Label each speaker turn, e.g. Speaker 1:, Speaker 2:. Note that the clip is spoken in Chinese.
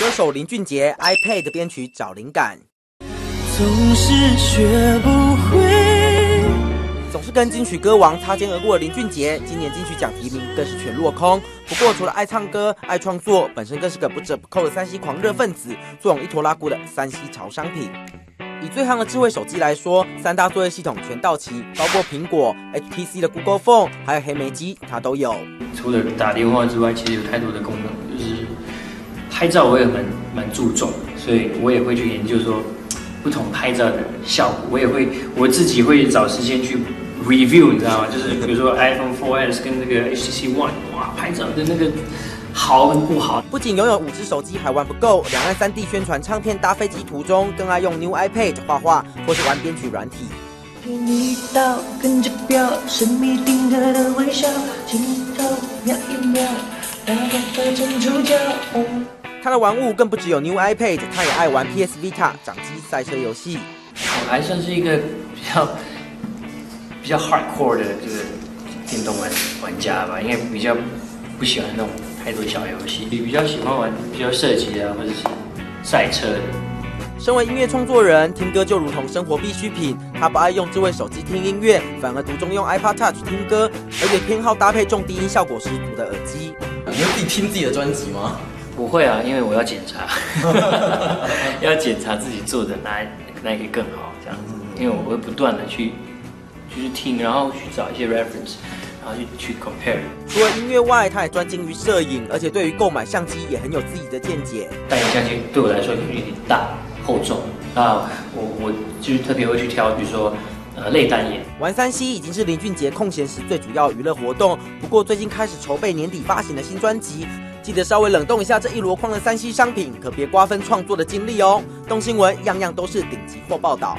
Speaker 1: 歌手林俊杰 iPad 编曲找灵感。
Speaker 2: 总是学不会。
Speaker 1: 总是跟金曲歌王擦肩而过的林俊杰，今年金曲奖提名更是全落空。不过，除了爱唱歌、爱创作，本身更是个不折不扣的三 C 狂热分子，坐拥一拖拉库的三 C 潮商品。以最夯的智慧手机来说，三大作业系统全到齐，包括苹果、HTC 的 Google Phone，还有黑莓机，它都有。
Speaker 3: 除了打电话之外，其实有太多的功能，就是拍照我也蛮蛮注重，所以我也会去研究说。不同拍照的效果，我也会我自己会找时间去 review，你知道吗？就是比如说 iPhone 4S 跟那个 HTC One，哇，拍照的那个好跟不好。
Speaker 1: 不仅拥有五只手机还玩不够，两岸三地宣传唱片搭飞机途中，更爱用 New iPad 画画或是玩编曲软体。一道跟着表，神秘定格的微笑，镜头秒一秒，把它拍成主角。他的玩物更不只有 New iPad，他也爱玩 PS Vita 掌机赛车游戏。
Speaker 3: 我还算是一个比较比较 hardcore 的这个电动玩玩家吧，因为比较不喜欢那种太多小游戏，比较喜欢玩比较射击啊，或者是赛车的。
Speaker 1: 身为音乐创作人，听歌就如同生活必需品。他不爱用智慧手机听音乐，反而独钟用 iPod Touch 听歌，而且偏好搭配重低音效果十足的耳机。
Speaker 4: 你会自己听自己的专辑吗？
Speaker 3: 不会啊，因为我要检查，要检查自己做的哪哪个更好这样子。因为我会不断的去，去听，然后去找一些 reference，然后去去 compare。
Speaker 1: 除了音乐外，他也专精于摄影，而且对于购买相机也很有自己的见解。
Speaker 3: 单眼相机对我来说有点大厚重，那我我就是特别会去挑，比如说呃类单眼。
Speaker 1: 玩三 C 已经是林俊杰空闲时最主要娱乐活动，不过最近开始筹备年底发行的新专辑。记得稍微冷冻一下这一箩筐的三 C 商品，可别瓜分创作的精力哦。东新闻样样都是顶级货报道。